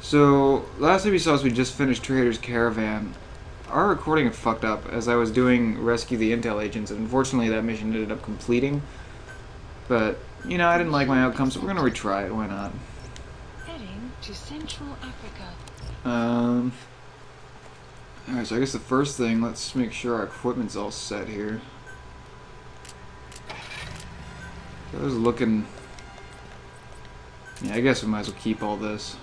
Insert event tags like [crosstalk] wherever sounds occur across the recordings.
So, last time you saw us, we just finished Traitors' Caravan. Our recording had fucked up as I was doing Rescue the Intel Agents, and unfortunately that mission ended up completing. But, you know, I didn't like my outcome, so we're gonna retry it, why not? Heading to Central Africa. Um... Alright, so I guess the first thing, let's make sure our equipment's all set here. I was looking... Yeah, I guess we might as well keep all this.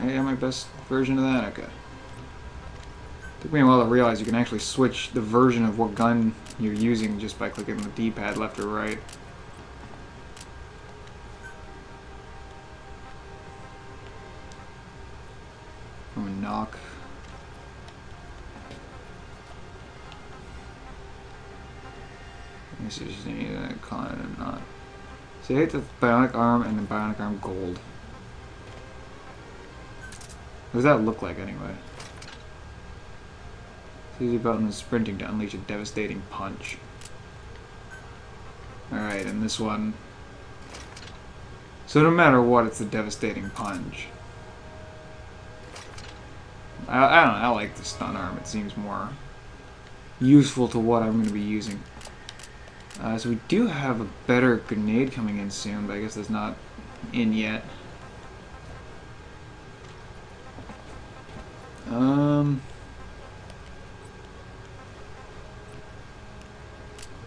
I got my best version of that? Okay. Took me a while to realize you can actually switch the version of what gun you're using just by clicking the D-pad left or right. From a knock. This is a con and not. So you hit the bionic arm and the bionic arm gold. What does that look like anyway? Easy button is sprinting to unleash a devastating punch. Alright, and this one. So no matter what, it's a devastating punch. I, I don't know, I like the stun arm. It seems more useful to what I'm going to be using. Uh, so we do have a better grenade coming in soon, but I guess that's not in yet. Um.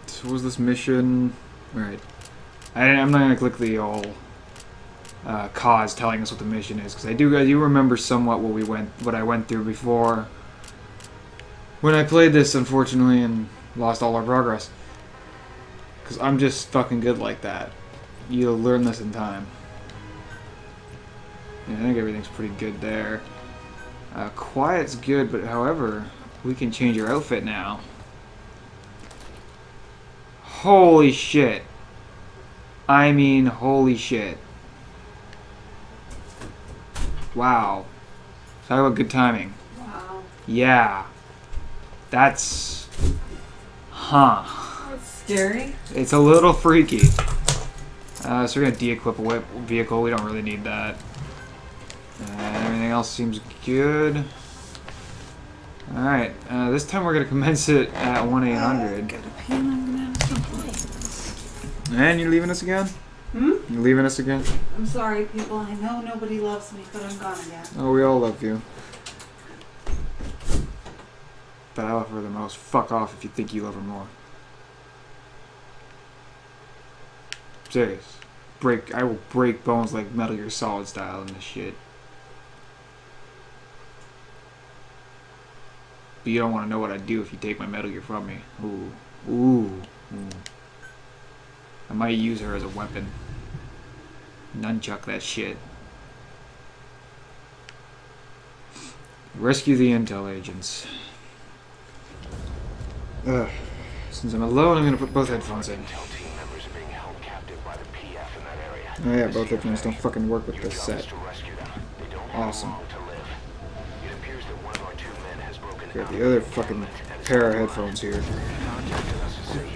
So was this mission? Right. I, am not gonna click the all uh, cause telling us what the mission is because I do I do remember somewhat what we went what I went through before when I played this unfortunately and lost all our progress. Because I'm just fucking good like that. You'll learn this in time. Yeah, I think everything's pretty good there. Uh, quiet's good, but however, we can change your outfit now. Holy shit. I mean, holy shit. Wow. Talk about good timing. Wow. Yeah. That's... Huh. That's scary. It's a little freaky. Uh, so we're gonna de-equip a whip vehicle. We don't really need that. And everything else seems good. Alright, uh, this time we're gonna commence it at 1-800. And I'm gonna have some plates. And you're leaving us again? Hmm? You're leaving us again? I'm sorry, people. I know nobody loves me, but I'm gone again. Oh, we all love you. But I love her the most. Fuck off if you think you love her more. Serious. Break. I will break bones like Metal Gear Solid style in this shit. But you don't want to know what I'd do if you take my Metal Gear from me. Ooh. Ooh. Ooh. I might use her as a weapon. Nunchuck that shit. Rescue the intel agents. Ugh. Since I'm alone, I'm gonna put both headphones in. Oh yeah, both headphones don't fucking work with this set. Awesome. Got the other fucking pair of headphones here.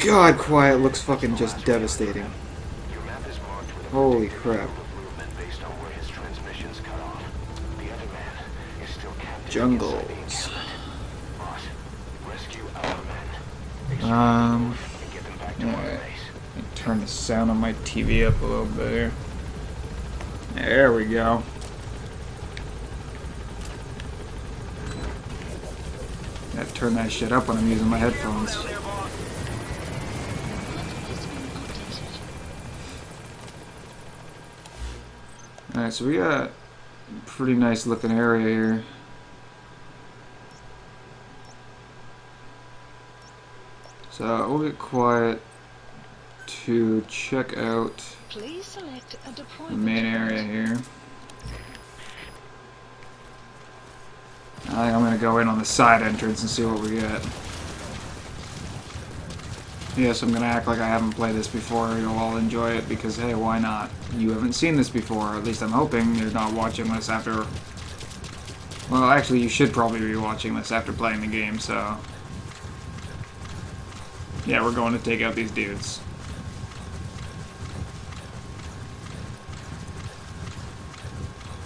God, quiet looks fucking just devastating. Holy crap. Jungles. Um. Alright. Turn the sound on my TV up a little bit here. There we go. Turn that shit up when I'm using my headphones. Alright, so we got a pretty nice looking area here. So we'll get quiet to check out Please select a the main area here. I think I'm gonna go in on the side entrance and see what we get. Yes, I'm gonna act like I haven't played this before. You'll all enjoy it because hey, why not? You haven't seen this before. At least I'm hoping you're not watching this after. Well, actually, you should probably be watching this after playing the game. So, yeah, we're going to take out these dudes.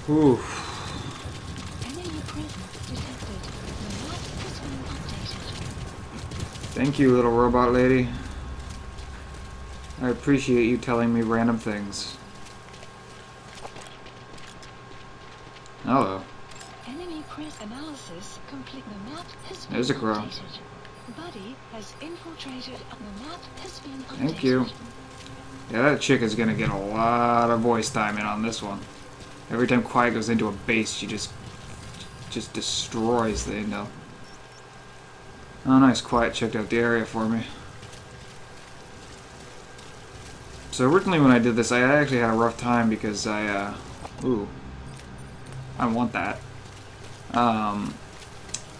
Ooh. Thank you, little robot lady. I appreciate you telling me random things. Hello. Enemy press analysis complete. The map has been There's a crow. Buddy has infiltrated. The map has been updated. Thank you. Yeah, that chick is gonna get a lot of voice time in on this one. Every time Quiet goes into a base, she just just destroys the intel. Oh, nice. Quiet checked out the area for me. So originally when I did this, I actually had a rough time because I, uh, ooh, I want that. Um,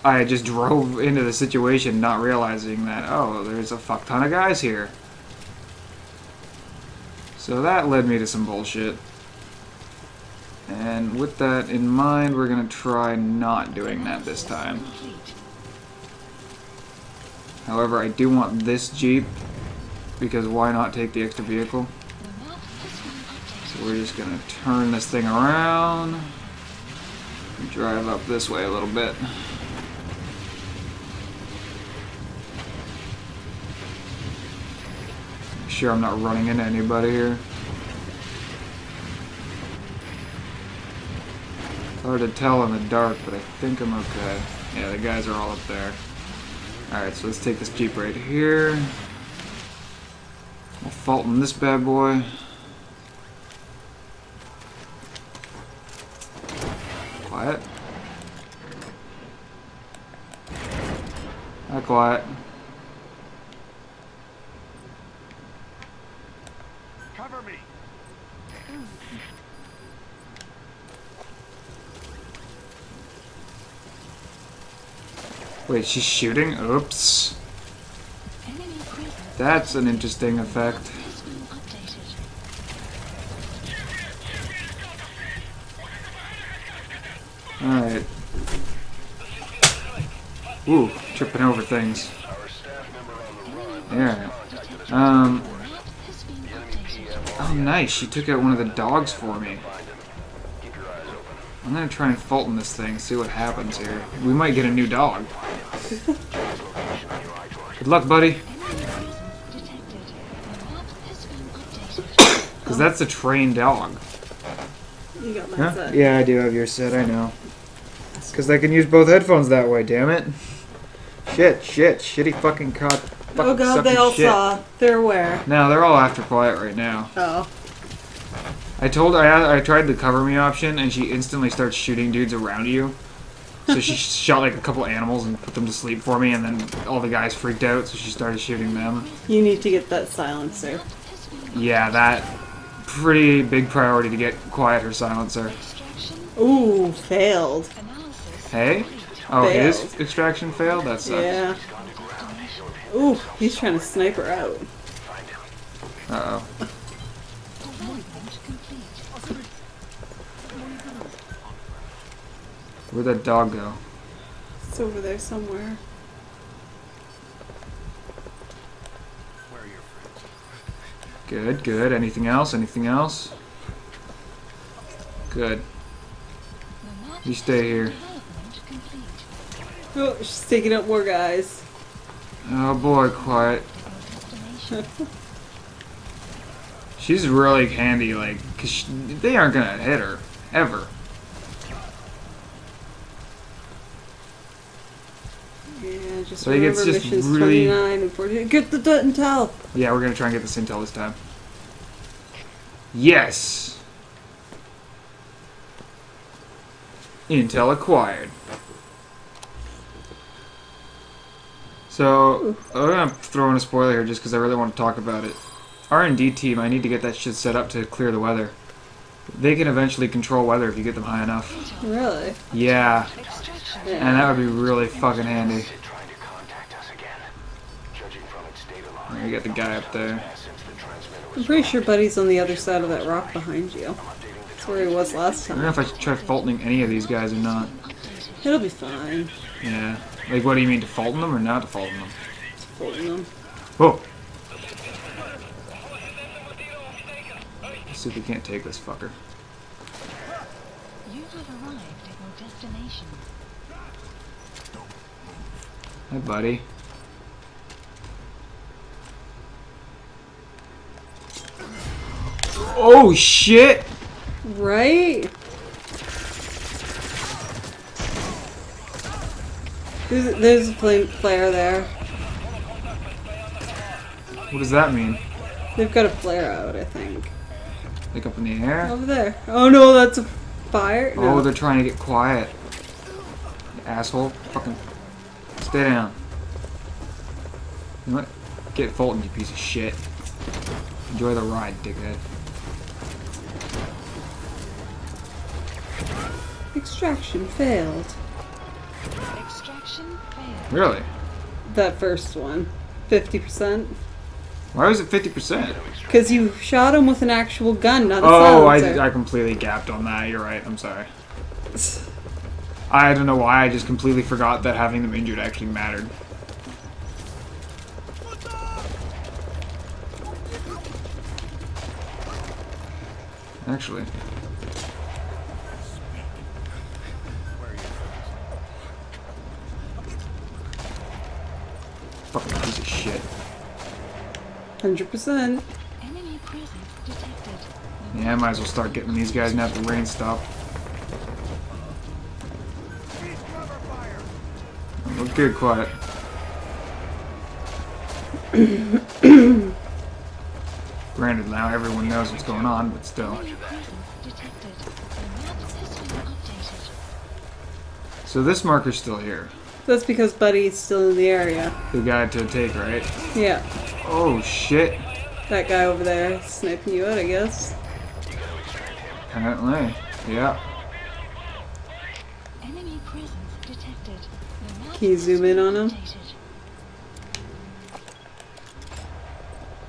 I just [laughs] drove into the situation not realizing that, oh, there's a fuck ton of guys here. So that led me to some bullshit. And with that in mind, we're gonna try not doing that this time. However, I do want this Jeep, because why not take the extra vehicle? So we're just gonna turn this thing around. Drive up this way a little bit. Make sure I'm not running into anybody here. Hard to tell in the dark, but I think I'm okay. Yeah, the guys are all up there. Alright, so let's take this Jeep right here. We'll fault Fulton this bad boy. Quiet. Not quiet. She's shooting? Oops. That's an interesting effect. Alright. Ooh, tripping over things. Yeah. Um, oh nice, she took out one of the dogs for me. I'm gonna try and Fulton this thing, see what happens here. We might get a new dog. [laughs] Good luck, buddy. Enemy presence detected. The map has been updated. Because that's a trained dog. You got my Huh? set. Yeah, I do have your set, I know. Because I can use both headphones that way, damn it. Shit, shit, shitty fucking cock. Oh god, they all shit. saw. They're aware. No, they're all after quiet right now. Oh. I told her I, I tried the cover me option, and she instantly starts shooting dudes around you. So she shot like a couple animals and put them to sleep for me, and then all the guys freaked out, so she started shooting them. You need to get that silencer. Yeah, that pretty big priority to get quiet her silencer. Ooh, failed. Hey? Oh, his extraction failed. That sucks. Yeah. Ooh, he's trying to snipe her out. Uh oh. Where'd that dog go? It's over there somewhere. Where are your friends? Good, good. Anything else? Anything else? Good. You stay here. Oh, she's taking out more guys. Oh boy, quiet. [laughs] She's really handy, like, cause she, they aren't gonna hit her ever. Yeah, just So he remember gets just missions really- 29 and 40. Get the dut and tell. Yeah, we're gonna try and get this intel this time. Yes. Intel acquired. So I'm gonna throw in a spoiler here just because I really want to talk about it. R&D team, I need to get that shit set up to clear the weather. They can eventually control weather if you get them high enough. Really? Yeah, Yeah. and that would be really fucking handy. Trying to contact us again. Judging from its data line, You got the guy up there. since the transmitter I'm pretty sure Buddy's on the other side of that rock behind you. That's where he was last time. I don't know if I should try faulting any of these guys or not. Updated. It'll be fine. Yeah. Like, what do you mean, defaulting them or not defaulting them? Holding them. Whoa! Let's see if we can't take this fucker. You have arrived at your destination. Hi, buddy. Oh shit! Right? There's, there's a flame flare there. What does that mean? They've got a flare out, I think. Like up in the air? Over there. Oh no, that's a fire? Oh, they're trying to get quiet. You asshole. Fucking stay down. You know what? Get Fulton, you piece of shit. Enjoy the ride, dickhead. Extraction failed. Extraction failed. Really? That first one. 50%. Why was it 50%? Because you shot him with an actual gun, not a Oh, I. I completely gapped on that. You're right. I'm sorry. I don't know why. I just completely forgot that having them injured actually mattered. Actually. Fucking piece of shit. 100%. Enemy presence detected. Yeah, I might as well start getting these guys now that the rain stopped. Look good, quiet. [coughs] Granted, now everyone knows what's going on, but still. Enemy presence detected. The map has been updated. So this marker's still here. That's because Buddy's still in the area. The guy to take, right? Yeah. Oh shit! That guy over there sniping you out, I guess. Apparently, yeah. Enemy presence detected. The map Can you zoom in on him?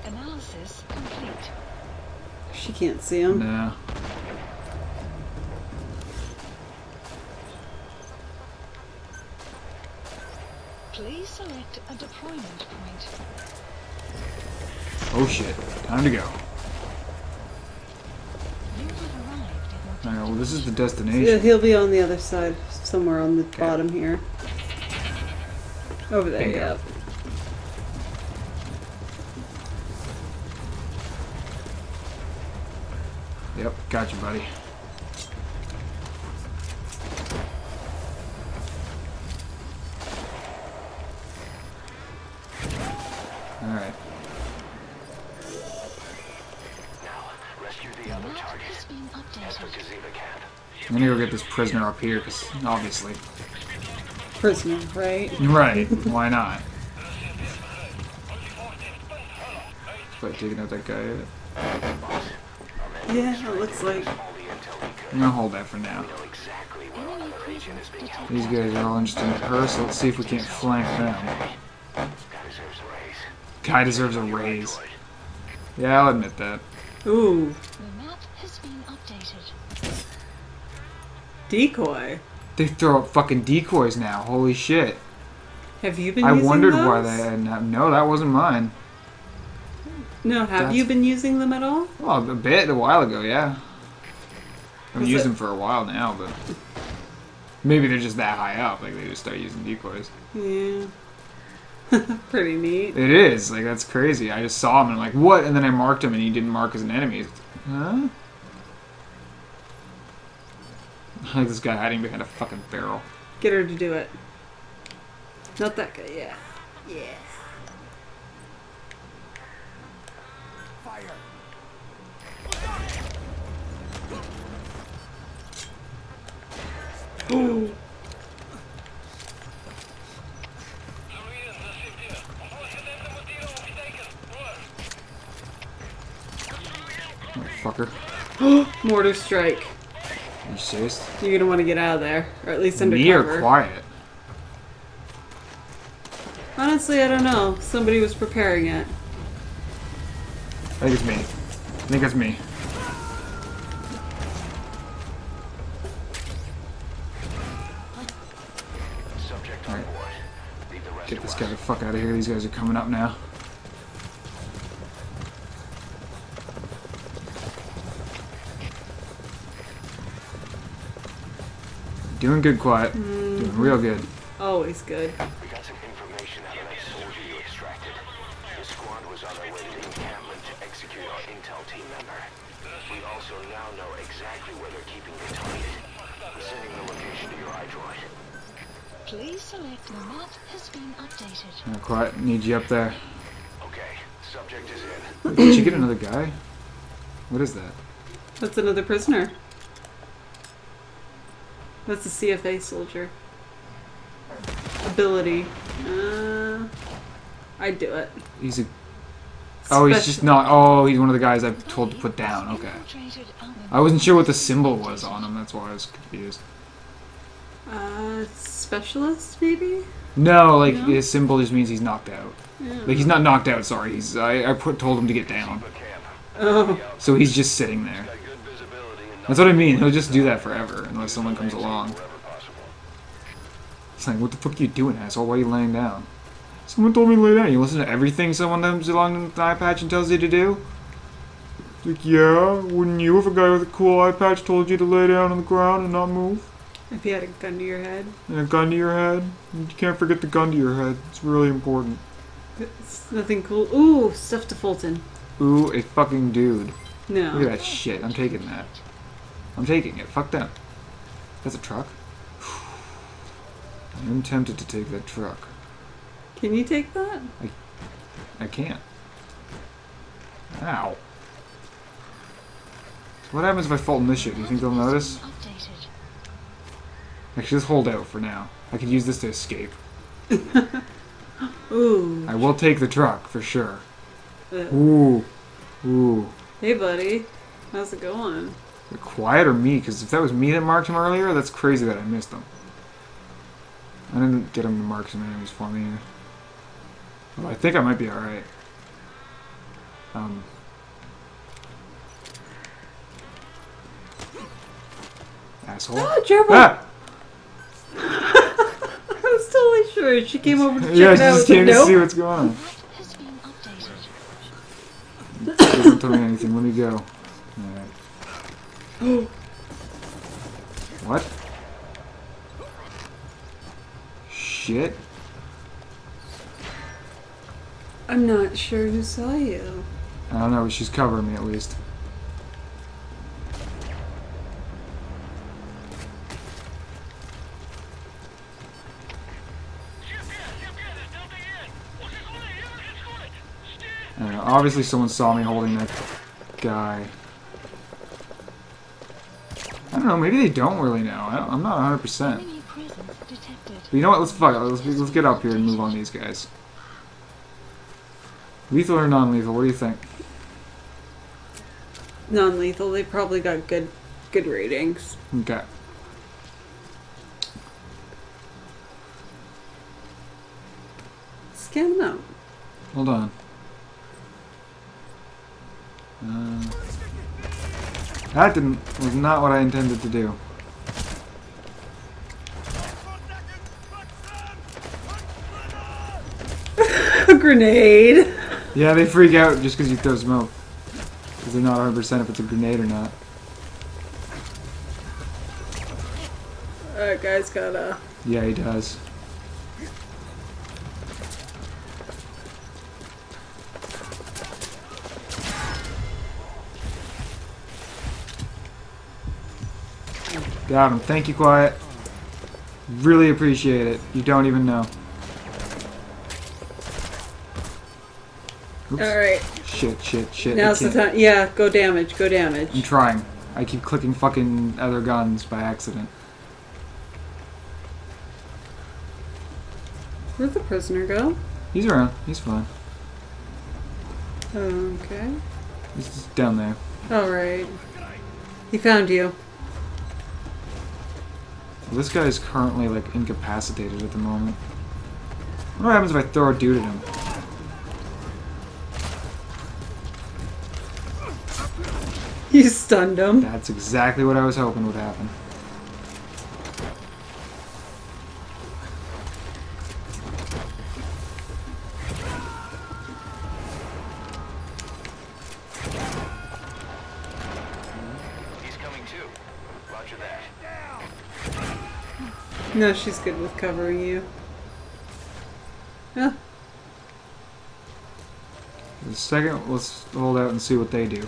Analysis complete. She can't see him. No. Please select a deployment point. Oh shit! Time to go. You have arrived at your Alright, well this is the Yeah, destination. He'll be on the other side, somewhere on the bottom here. Over there, Bingo. yeah. Yep, got you, buddy. Prisoner up here, because obviously. Prisoner, right? Right, [laughs] why not? But taking out that guy. Boss, our men Yeah, it looks like. all the intel we could. I'm gonna hold that for now. Know exactly where Enemy another agent is presence being held. These guys are all interested in her, so let's see if we can't flank them. Guy deserves a raise. Guy deserves a raise. Yeah, I'll admit that. Ooh, The map has been updated. Decoy. They throw up fucking decoys now. Holy shit. Have you been I using wondered those? why they had not. No, that wasn't mine. No, have That's- you been using them at all? Well, a bit, a while ago, yeah. I've used it- them for a while now, but maybe they're just that high up. Like they just start using decoys. Yeah. [laughs] Pretty neat. It is like that's crazy. I just saw him and I'm like, what? And then I marked him and he didn't mark as an enemy. It's like, [laughs] Huh? Like this guy hiding behind a fucking barrel. Get her to do it. Not that guy, yeah. Yeah. Ooh. Motherfucker. [gasps] Mortar strike. Are you serious? You're gonna want to get out of there, or at least under Me or cover. quiet? Honestly, I don't know. Somebody was preparing it. I think it's me. I think it's me. Subject on Alright. Leave the rest Get this guy the fuck out of here. These guys are coming up now. Doing good, quiet. Doing real good. Always good. We got some information out of that soldier you extracted. The squad was on their way to the encampment to execute our intel team member. We also now know exactly where they're keeping the target. I'm sending the location to your iDroid. Please select the map has been updated. Uh, quiet. Need you up there. Okay, subject is in. Did you get another guy? What is that? That's another prisoner. That's a CFA soldier. Ability. Uh, I'd do it. He's a. Oh, he's just not. Oh, he's one of the guys I've told to put down. Okay. I wasn't sure what the symbol was on him. That's why I was confused. Uh, specialist, maybe? No, like No? his symbol just means he's knocked out. Yeah. Like he's not knocked out. Sorry, he's. I, I put told him to get down, But. Oh, so he's just sitting there. Got good visibility and That's what I mean. He'll just do that forever unless someone comes along. It's like, what the fuck are you doing, asshole? Why are you laying down? Someone told me to lay down. You listen to everything someone comes along with an eye patch and tells you to do? It's like, yeah, wouldn't you if a guy with a cool eye patch told you to lay down on the ground and not move? if you had a gun to your head. And a gun to your head? You can't forget the gun to your head. It's really important. It's nothing cool. Ooh, stuff to Fulton. Ooh, a fucking dude. No. Look at that shit. I'm taking that. I'm taking it. Fuck them. That's a truck. [sighs] I'm tempted to take that truck. Can you take that? I I can't. Ow. What happens if I Fulton this shit? Do you think they'll notice? Updated. Actually, just hold out for now. I could use this to escape. [laughs] Ooh. I will take the truck, for sure. Uh, Ooh. Ooh. hey, buddy. How's it going? Quiet or me? Because if that was me that marked him earlier, that's crazy that I missed him. I didn't get him to mark some enemies for me. Well, I think I might be alright. Um. Asshole. Oh, Gerbil! Ah! [laughs] I was totally sure. She came over to check Yeah, it she out. just I came was to like, see nope. what's going on. Map has been updated. Doesn't tell me anything. Let me go. [gasps] What? Shit. I'm not sure who saw you. I don't know, but she's covering me at least. I don't know, obviously someone saw me holding that guy. I don't know, maybe they don't really know. I don't, I'm not 100%. Enemy presence detected. But you know what? Let's fuck it. Let's, let's get up here and move on these guys. Lethal or non-lethal? What do you think? Non-lethal. They probably got good, good ratings. Okay. Scan them. Hold on. Uh, that didn't was not what I intended to do. [laughs] A grenade. Yeah, they freak out just because you throw smoke. Because they're not 100% if it's a grenade or not. That guy's got a. Yeah, he does. Got him. Thank you, Quiet. Really appreciate it. You don't even know. Oops. All right. Shit, shit, shit. Now's the time. Yeah, go damage. Go damage. I'm trying. I keep clicking fucking other guns by accident. Where'd the prisoner go? He's around. He's fine. Okay. He's down there. All right. He found you. This guy is currently like incapacitated at the moment. What happens if I throw a dude at him? You stunned him. That's exactly what I was hoping would happen. No, she's good with covering you. Yeah. The second, let's hold out and see what they do.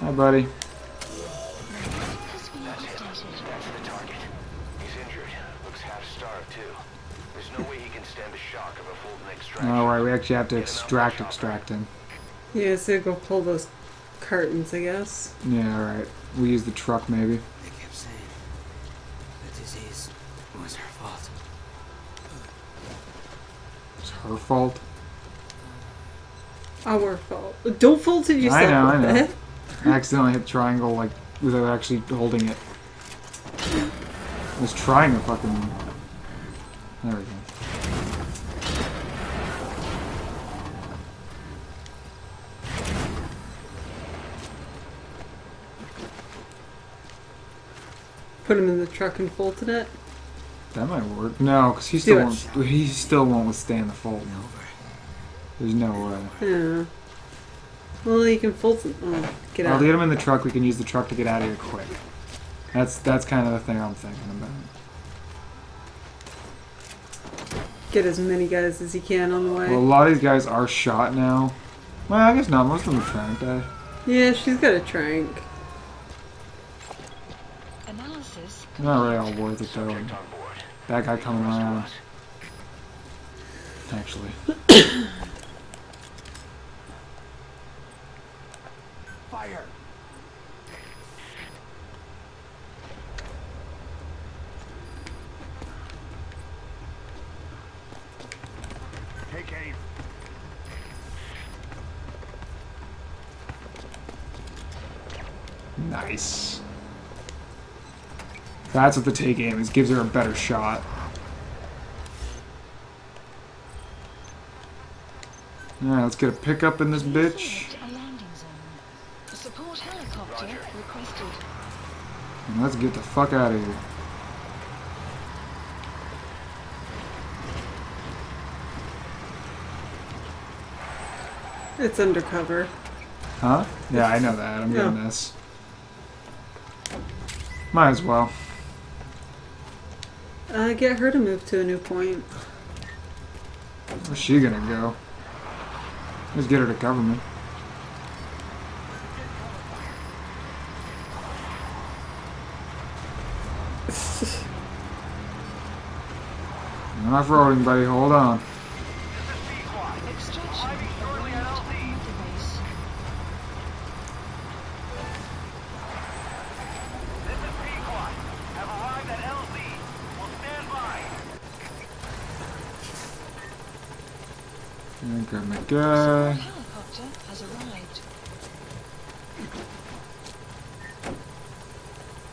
Hi, buddy. Has been That's That's the target. He's injured. Looks half starved too. There's no way he can stand the shock of a Fulton extraction. Alright, we actually have to extract extract him. Yeah, so go pull those curtains, I guess. Yeah, alright. We use the truck, maybe. They kept saying the disease was her fault. It's her fault. Our fault. Don't fall to yourself. I know, I know. that. [laughs] I accidentally hit triangle, like, without actually holding it. I was trying to fucking... There we go. Put him in the truck and folded it. That might work. No, because he still it. won't. He still won't withstand the fold. Over. There's no way. Yeah. Well, you can fold some. Oh, get out. I'll get him in the truck. We can use the truck to get out of here quick. That's that's kind of the thing I'm thinking about. Get as many guys as you can on the way. Well, a lot of these guys are shot now. Well, I guess not. Most of them are trying to die. yeah, she's got a trank. Analysis. Not really all worth it though. That guy coming around. Actually, Fire! Take aim. nice. That's what the take aim is. Gives her a better shot. Alright, let's get a pickup in this bitch. Select a landing zone. Support helicopter Roger. requested. And let's get the fuck out of here. It's undercover. Huh? Yeah, I know that. I'm getting Yeah. this. Might as well. Uh, get her to move to a new point. Where's she gonna go? Let's get her to cover me. I'm [laughs] off-roading, buddy. Hold on. Extraction arrived at Mother Base. This is Pequod. Have arrived at LZ. Will stand by. Arrived.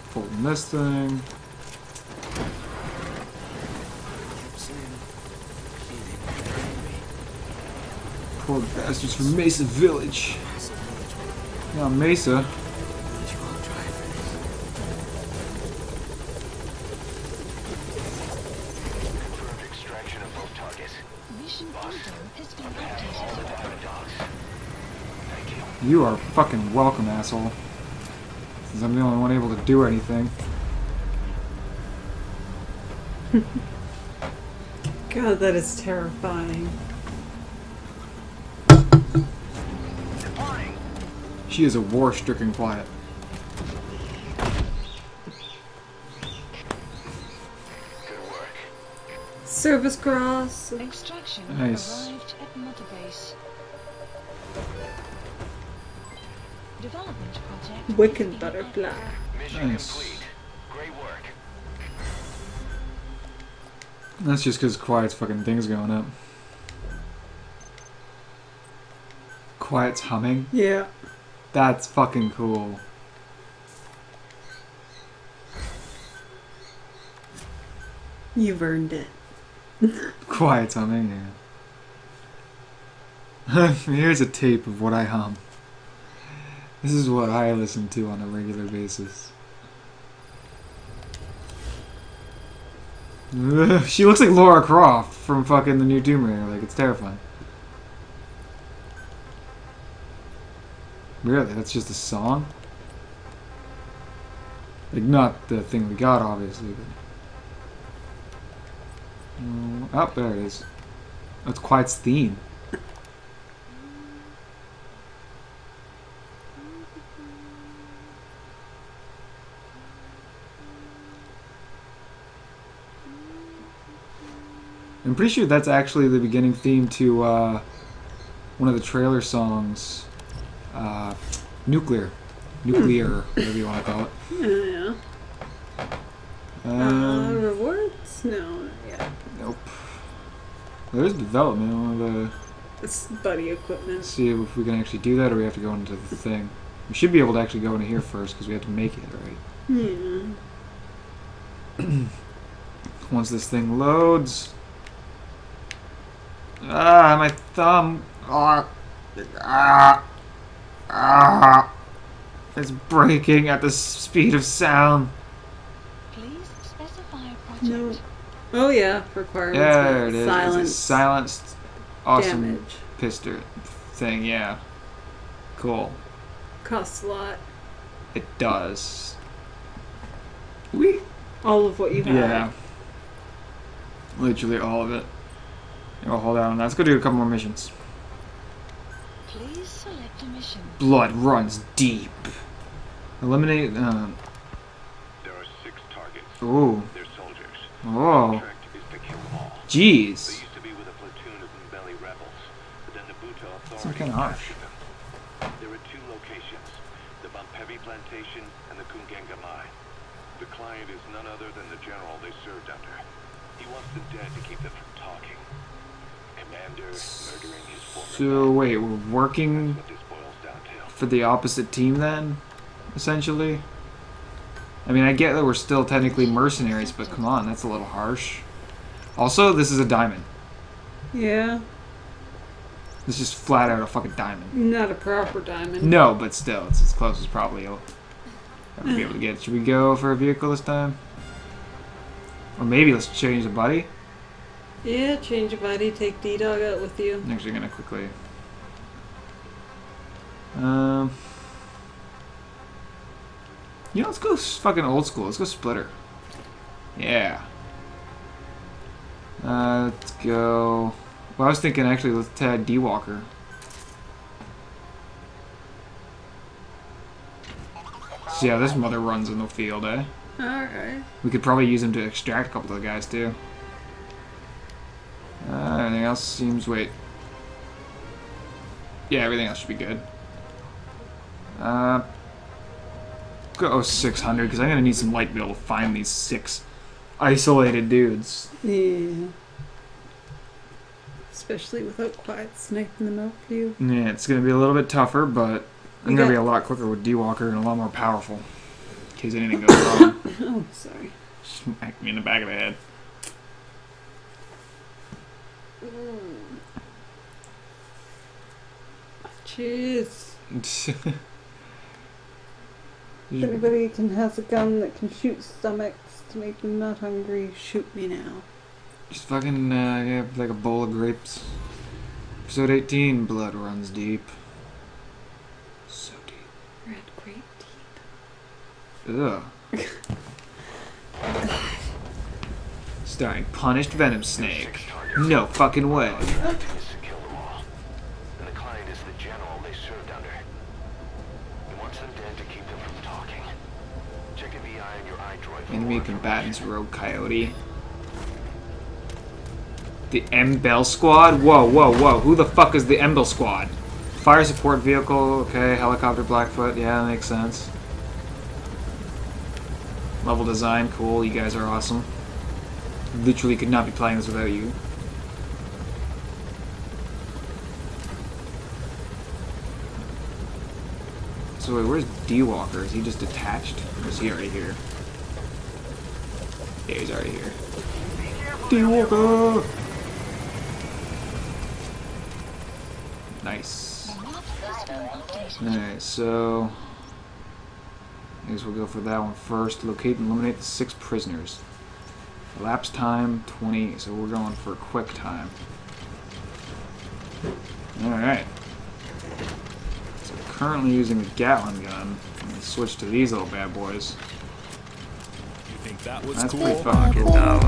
Folding this thing. Poor bastards from Mesa Village. Now Mesa. You. You are fucking welcome, asshole. Since I'm the only one able to do anything. [laughs] God, that is terrifying. She is a war-stricken quiet. Service cross. Extraction Nice. arrived at Mother Base. Development project. Wicked butterfly. Mission Nice. complete. Great work. That's just because Quiet's fucking thing's going up. Quiet's humming? Yeah. That's fucking cool. You've earned it. [laughs] Humming, [laughs] yeah. Here's a tape of what I hum. This is what I listen to on a regular basis. [laughs] she looks like Laura Croft from fucking the new Tomb Raider. Like, it's terrifying. Really? That's just a song? Like, not the thing we got, obviously, but... Mm, oh, there it is. That's Quiet's theme. I'm pretty sure that's actually the beginning theme to uh, one of the trailer songs. Uh, Nuclear. Nuclear, whatever you want to call it. Yeah. Uh, Um, rewards? No, not yet. Nope. There's development. I want It's buddy equipment. see if we can actually do that or we have to go into the thing. We should be able to actually go into here first because we have to make it, right? Yeah. [clears throat] Once this thing loads. Ah, my thumb. Ah, ah, ah. It's breaking at the speed of sound. Please specify a project. No. Oh yeah, requirements. There it is. Silence. It's a silenced, awesome Damage. pistol thing. Yeah. Cool. Costs a lot. It does. We. All of what you have. Yeah. Literally all of it. I'll hold out on. Let's go do a couple more missions. Please select a mission. Blood runs deep. Eliminate. Uh, There are six targets. ooh. They're soldiers. Oh. Contract is to kill them all. They Jeez. used to be with a platoon of Mbeli rebels, but then the Buto authorities Some kinda harsh. There are two locations, the Bampeve plantation and the Kungenga mine. The client is none other than the general they served under. He wants the dead to keep them from talking. Commander murdering his former So wait, we're working what this boils down to. for the opposite team then, essentially. I mean, I get that we're still technically mercenaries, but come on, that's a little harsh. Also, this is a diamond. Yeah. This is flat out a fucking diamond. Not a proper diamond. No, but still, it's as close as probably you'll ever be able to get. Should we go for a vehicle this time? Or maybe let's change the buddy. Yeah, change your body, take D Dog out with you. I'm actually gonna quickly. Um. You know, let's go fucking old school. Let's go splitter. Yeah. Uh, let's go. Well, I was thinking actually let's tag D Walker. See how this mother runs in the field, eh? Alright. We could probably use him to extract a couple of the guys too. Uh, everything else seems wait. Yeah, everything else should be good. Uh, go 600 because I'm gonna need some light to be able to find these six isolated dudes. Yeah. Especially without quiet sniping them out for you. Yeah, it's gonna be a little bit tougher, but I'm You gonna be a lot quicker with D Walker and a lot more powerful. In case anything goes wrong, [coughs] Oh, sorry. smack me in the back of the head. Cheers. [laughs] If anybody can has a gun that can shoot stomachs to make them not hungry, shoot me now. Just fucking, uh, yeah, like a bowl of grapes. Episode 18, Blood Runs Deep. So deep. Red grape deep. Ugh. [laughs] Starring Punished Venom Snake. No fucking way. Enemy combatants. Rogue Coyote. The M Bell Squad? Whoa, whoa, whoa. Who the fuck is the M Bell Squad? Fire support vehicle, okay. Helicopter Blackfoot, yeah, that makes sense. Level design, cool. You guys are awesome. Literally could not be playing this without you. So wait, where's D Walker? Is he just detached? Or is he already here? Yeah, he's already here. D Walker! Nice. Alright, so. I guess we'll go for that one first. Locate and eliminate the six prisoners. Elapsed time 20, so we're going for quick time. Alright. So currently using the Gatling gun. I'm gonna switch to these little bad boys think that was That's cool. pretty fucking dumb.